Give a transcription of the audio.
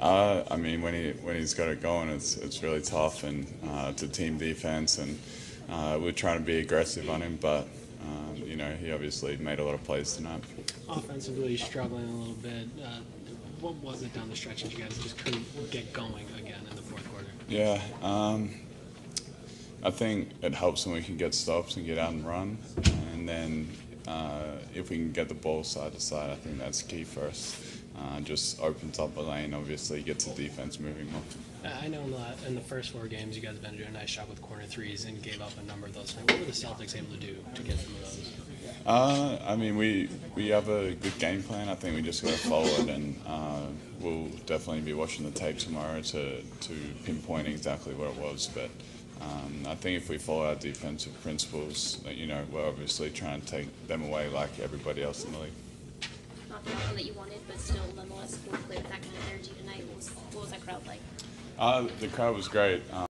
Uh, I mean, when he when he's got it going, it's it's really tough, and uh, it's a team defense, and uh, we're trying to be aggressive on him, but um, you know he obviously made a lot of plays tonight. Offensively, struggling a little bit. Uh, what was it down the stretch that you guys just couldn't get going again in the fourth quarter? Yeah, um, I think it helps when we can get stops and get out and run, and then uh, if we can get the ball side to side, I think that's key for us. Uh, just opens up the lane, obviously gets the defense moving more. I know in the, in the first four games you guys have been doing a nice job with corner threes and gave up a number of those. What were the Celtics able to do to get some of those? Uh, I mean, we we have a good game plan. I think we just got to follow it, and uh, we'll definitely be watching the tape tomorrow to to pinpoint exactly what it was. But um, I think if we follow our defensive principles, you know, we're obviously trying to take them away like everybody else in the league. Not the outcome that you wanted, but still nonetheless to play with that kind of energy tonight. What was, what was that crowd like? Uh, the crowd was great. Um,